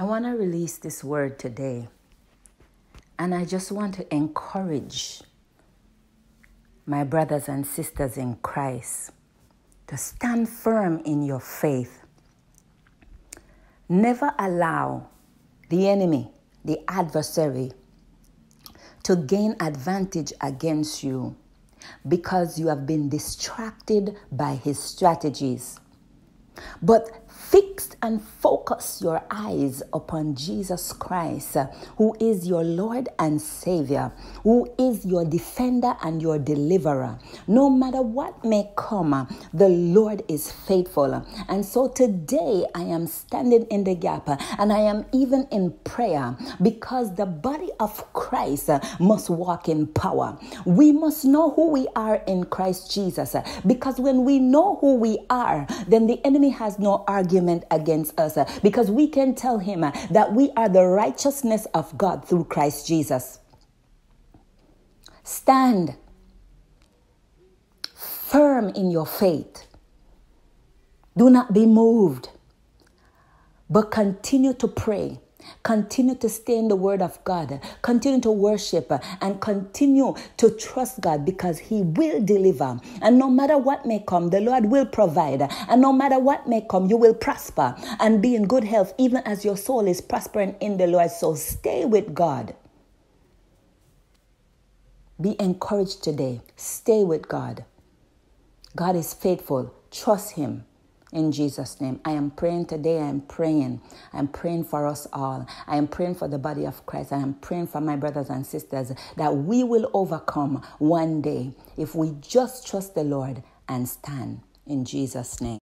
I want to release this word today. And I just want to encourage my brothers and sisters in Christ to stand firm in your faith. Never allow the enemy, the adversary, to gain advantage against you because you have been distracted by his strategies. But fix and focus your eyes upon Jesus Christ, who is your Lord and Savior, who is your defender and your deliverer. No matter what may come, the Lord is faithful. And so today I am standing in the gap and I am even in prayer because the body of Christ must walk in power. We must know who we are in Christ Jesus because when we know who we are, then the enemy has no argument against us uh, because we can tell him uh, that we are the righteousness of God through Christ Jesus. Stand firm in your faith. Do not be moved, but continue to pray Continue to stay in the Word of God. Continue to worship and continue to trust God because He will deliver. And no matter what may come, the Lord will provide. And no matter what may come, you will prosper and be in good health, even as your soul is prospering in the Lord. So stay with God. Be encouraged today. Stay with God. God is faithful. Trust Him in Jesus' name. I am praying today. I am praying. I am praying for us all. I am praying for the body of Christ. I am praying for my brothers and sisters that we will overcome one day if we just trust the Lord and stand in Jesus' name.